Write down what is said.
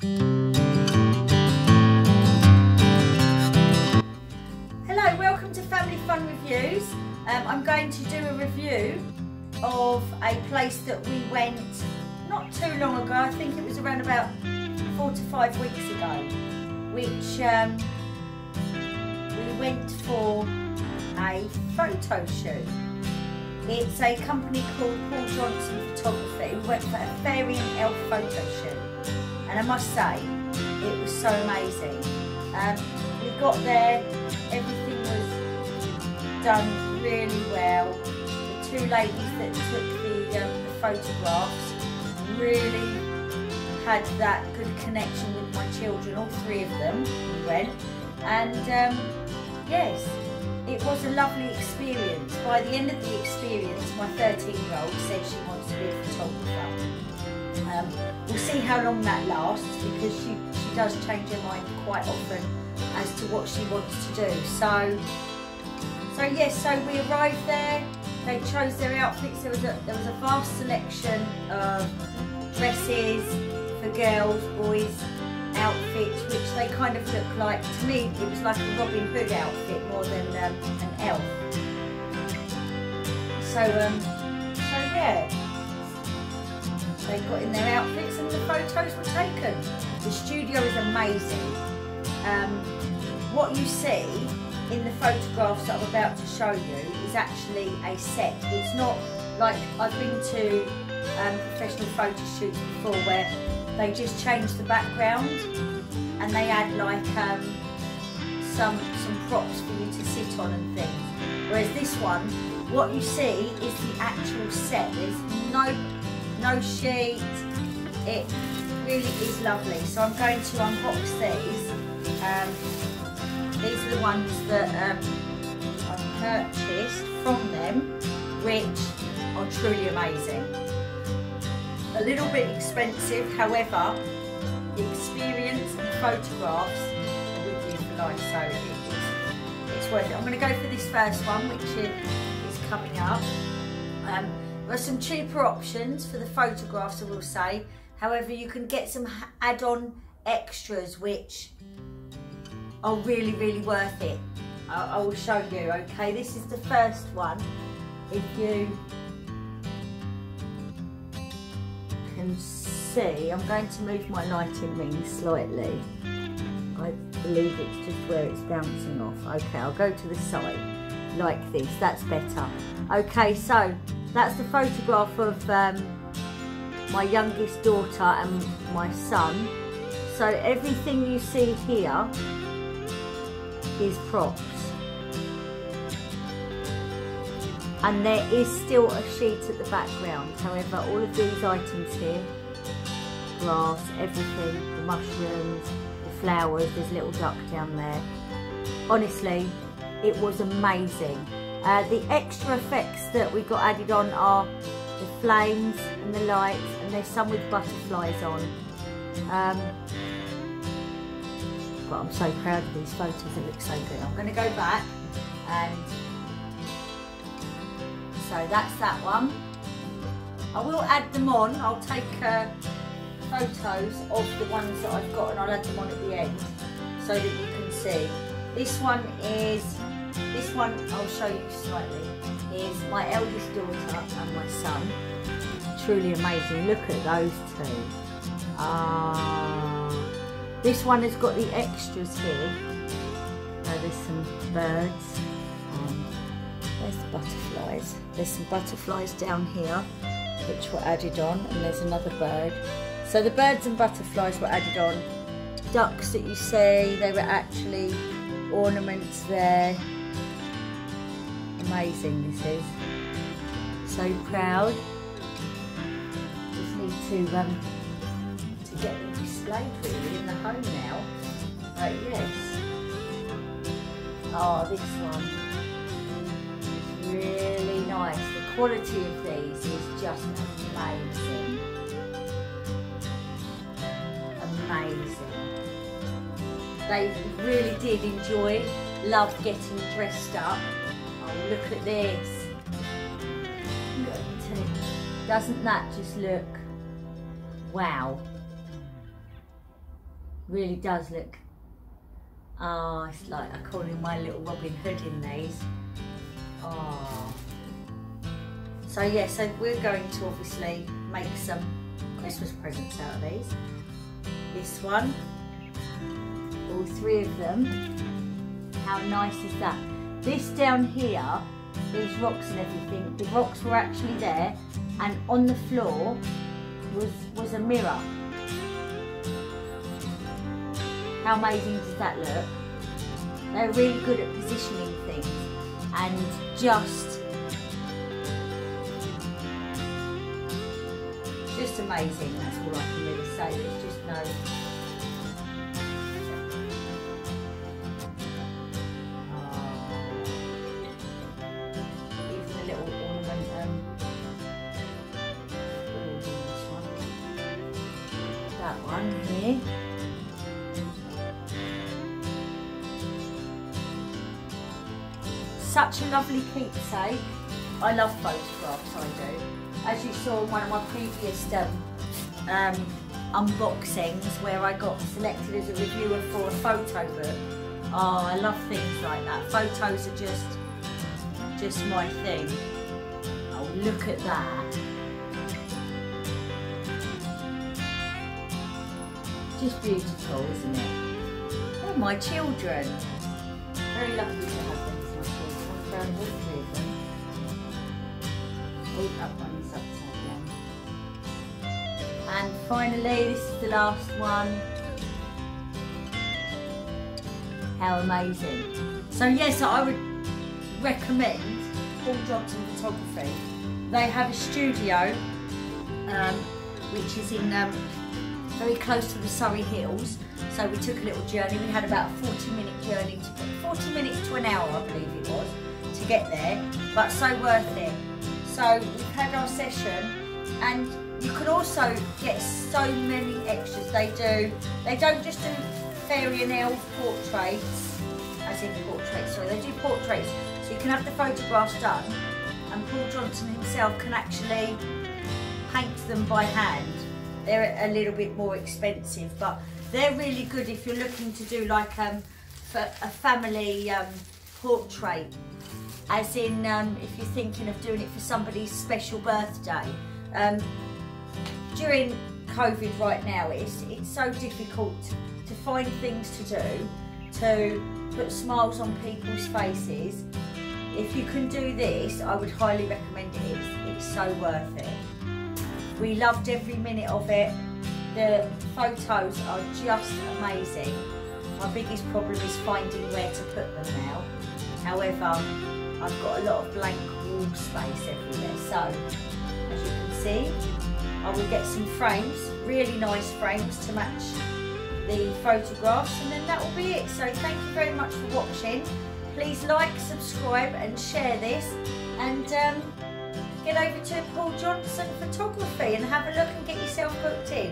Hello, welcome to Family Fun Reviews. Um, I'm going to do a review of a place that we went not too long ago, I think it was around about four to five weeks ago, which um, we went for a photo shoot. It's a company called Paul Johnson Photography. We went for a fairy and elf photo shoot. And I must say, it was so amazing. Um, we got there, everything was done really well. The two ladies that took the, um, the photographs really had that good connection with my children, all three of them we went. And um, yes, it was a lovely experience. By the end of the experience, my 13 year old said she wants to be a photographer. Um, we'll see how long that lasts because she, she does change her mind quite often as to what she wants to do. So, so yes, so we arrived there. They chose their outfits. There was a there was a vast selection of dresses for girls, boys, outfits, which they kind of look like. To me, it was like a Robin Hood outfit more than um, an elf. So, um, so yeah, got in their outfits and the photos were taken. The studio is amazing. Um, what you see in the photographs that I'm about to show you is actually a set. It's not like I've been to um, professional photo shoots before where they just change the background and they add like um, some some props for you to sit on and things. Whereas this one, what you see is the actual set. There's no no sheet. It really is lovely. So I'm going to unbox these. Um, these are the ones that um, I purchased from them, which are truly amazing. A little bit expensive, however, the experience and photographs are with you life, so it is, it's worth it. I'm going to go for this first one, which is coming up. Um, there are some cheaper options for the photographs, I will say. However, you can get some add-on extras, which are really, really worth it. I, I will show you, okay? This is the first one. If you can see, I'm going to move my lighting ring slightly. I believe it's just where it's bouncing off. Okay, I'll go to the side like this, that's better. Okay, so that's the photograph of um, my youngest daughter and my son. So everything you see here is props. And there is still a sheet at the background. However, all of these items here, grass, everything, the mushrooms, the flowers, there's a little duck down there. Honestly, it was amazing. Uh, the extra effects that we got added on are the flames and the lights and there's some with butterflies on. Um, but I'm so proud of these photos, they look so good. I'm going to go back and so that's that one. I will add them on, I'll take uh, photos of the ones that I've got and I'll add them on at the end so that you can see. This one is this one, I'll show you slightly, is my eldest daughter and my son. Truly amazing. Look at those two. Ah, this one has got the extras here. Now there's some birds. Um, there's the butterflies. There's some butterflies down here, which were added on, and there's another bird. So the birds and butterflies were added on. Ducks that you see, they were actually ornaments there amazing this is. So proud. Just need to um, to get them displayed really in the home now. But yes. Oh, this one really nice. The quality of these is just amazing. Amazing. They really did enjoy, loved getting dressed up look at this. Doesn't that just look wow? Really does look. Oh, it's like I call him my little Robin Hood in these. Oh. So yeah, so we're going to obviously make some Christmas presents out of these. This one, all three of them. How nice is that? This down here, these rocks and everything, the rocks were actually there and on the floor was, was a mirror. How amazing does that look? They're really good at positioning things and just just amazing that's all I can really say there's just no Such a lovely keepsake. I love photographs, I do. As you saw in one of my previous um, um, unboxings where I got selected as a reviewer for a photo book. Oh, I love things like that. Photos are just, just my thing. Oh, look at that. Just beautiful, isn't it? Oh, my children. Very lucky to have them as my children. Found all three of them. Oh, that one is upside down. And finally, this is the last one. How amazing. So yes, I would recommend Paul Johnson Photography. They have a studio um, which is in um, very close to the Surrey Hills. So we took a little journey. We had about a 40 minute journey, to, 40 minutes to an hour, I believe it was, to get there, but so worth it. So we've had our session and you can also get so many extras. They do, they don't just do fairy and elf portraits, as in portraits, sorry, they do portraits. So you can have the photographs done and Paul Johnson himself can actually paint them by hand they're a little bit more expensive, but they're really good if you're looking to do like um, a family um, portrait, as in um, if you're thinking of doing it for somebody's special birthday. Um, during COVID right now, it's, it's so difficult to find things to do, to put smiles on people's faces. If you can do this, I would highly recommend it. It's, it's so worth it. We loved every minute of it. The photos are just amazing. My biggest problem is finding where to put them now. However, I've got a lot of blank wall space everywhere. So, as you can see, I will get some frames, really nice frames to match the photographs and then that will be it. So thank you very much for watching. Please like, subscribe and share this and um, get over to Paul Johnson Photography and have a look and get yourself booked in.